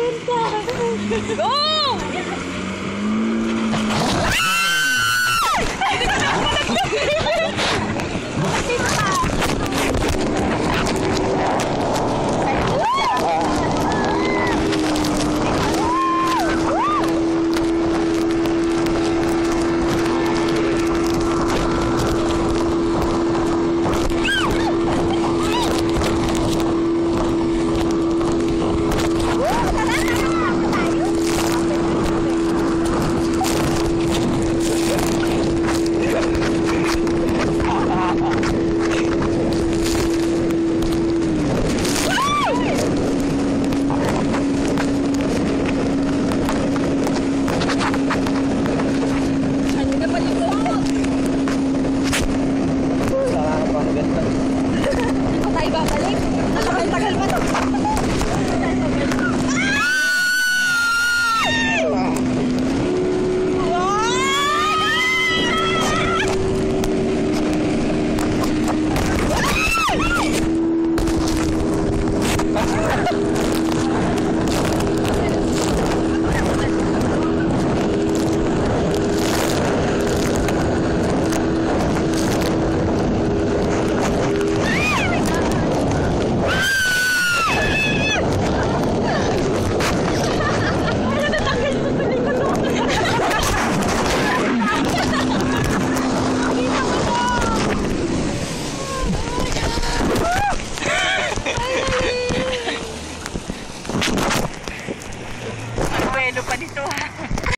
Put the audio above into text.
うわ。so hard.